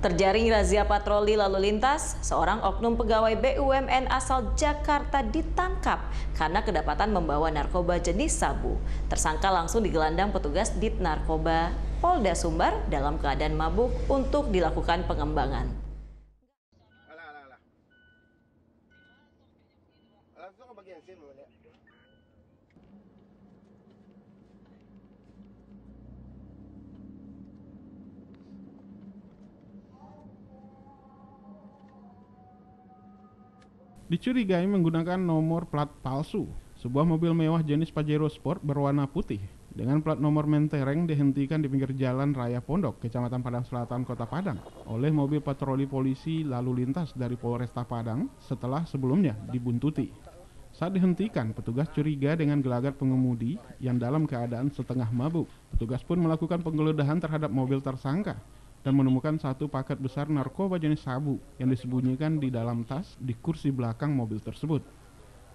Terjaring razia patroli lalu lintas, seorang oknum pegawai BUMN asal Jakarta ditangkap karena kedapatan membawa narkoba jenis sabu. Tersangka langsung digelandang petugas Dit Narkoba Polda Sumbar dalam keadaan mabuk untuk dilakukan pengembangan. Dicurigai menggunakan nomor plat palsu, sebuah mobil mewah jenis Pajero Sport berwarna putih dengan plat nomor mentereng dihentikan di pinggir jalan Raya Pondok, Kecamatan Padang Selatan, Kota Padang oleh mobil patroli polisi lalu lintas dari Polresta Padang setelah sebelumnya dibuntuti. Saat dihentikan, petugas curiga dengan gelagat pengemudi yang dalam keadaan setengah mabuk. Petugas pun melakukan penggeledahan terhadap mobil tersangka dan menemukan satu paket besar narkoba jenis sabu yang disembunyikan di dalam tas di kursi belakang mobil tersebut.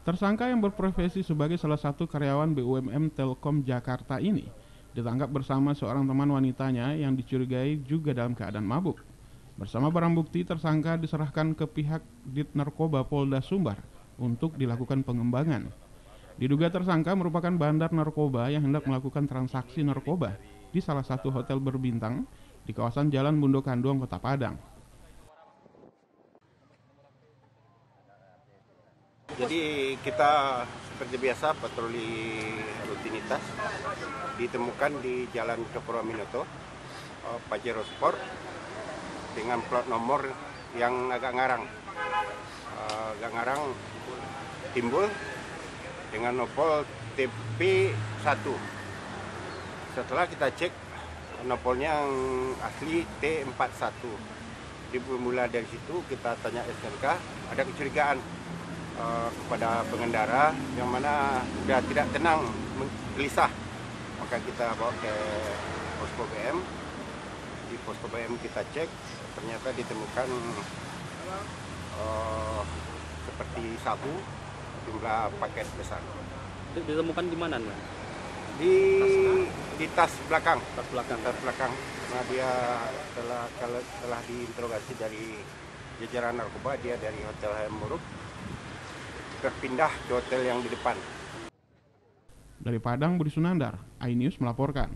Tersangka yang berprofesi sebagai salah satu karyawan BUMN Telkom Jakarta ini ditangkap bersama seorang teman wanitanya yang dicurigai juga dalam keadaan mabuk. Bersama barang bukti, tersangka diserahkan ke pihak Dit Narkoba Polda Sumbar untuk dilakukan pengembangan. Diduga tersangka merupakan bandar narkoba yang hendak melakukan transaksi narkoba di salah satu hotel berbintang di kawasan Jalan Bundo Kanduang, Kota Padang. Jadi kita seperti biasa patroli rutinitas ditemukan di Jalan Cokro Minoto uh, Pajero Sport dengan plat nomor yang agak ngarang. Uh, agak ngarang timbul dengan nopol TP1. Setelah kita cek nopolnya yang asli T41. Dimulai dari situ kita tanya SNK, ada kecurigaan uh, kepada pengendara yang mana sudah tidak tenang, gelisah. Maka kita bawa ke posko BM. Di posko BM kita cek, ternyata ditemukan uh, seperti sabu jumlah paket besar. Ditemukan di mana, Mbak? Di di tas belakang. Tas belakang. Tas belakang. Karena dia telah kalau telah diinterogasi dari jajaran narkoba dia dari hotel Hamburg berpindah ke hotel yang di depan. Dari Padang Budi Sunandar iNews melaporkan